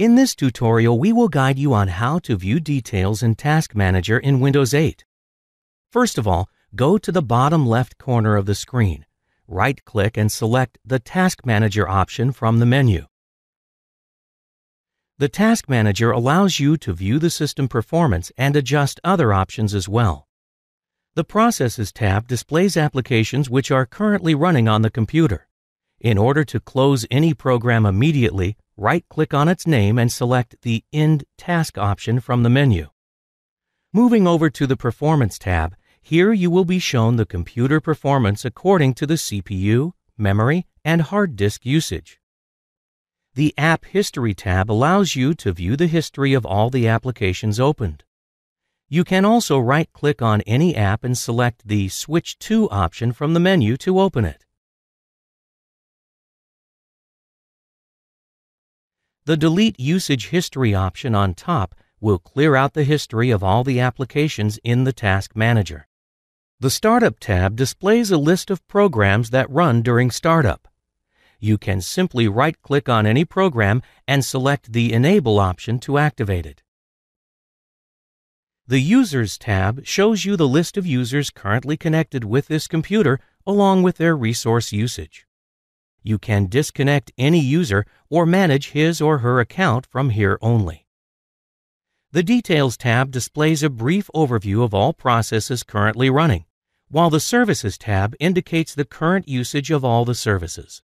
In this tutorial, we will guide you on how to view details in Task Manager in Windows 8. First of all, go to the bottom left corner of the screen, right-click and select the Task Manager option from the menu. The Task Manager allows you to view the system performance and adjust other options as well. The Processes tab displays applications which are currently running on the computer. In order to close any program immediately, right-click on its name and select the End Task option from the menu. Moving over to the Performance tab, here you will be shown the computer performance according to the CPU, memory, and hard disk usage. The App History tab allows you to view the history of all the applications opened. You can also right-click on any app and select the Switch to option from the menu to open it. The Delete Usage History option on top will clear out the history of all the applications in the Task Manager. The Startup tab displays a list of programs that run during startup you can simply right-click on any program and select the Enable option to activate it. The Users tab shows you the list of users currently connected with this computer along with their resource usage. You can disconnect any user or manage his or her account from here only. The Details tab displays a brief overview of all processes currently running, while the Services tab indicates the current usage of all the services.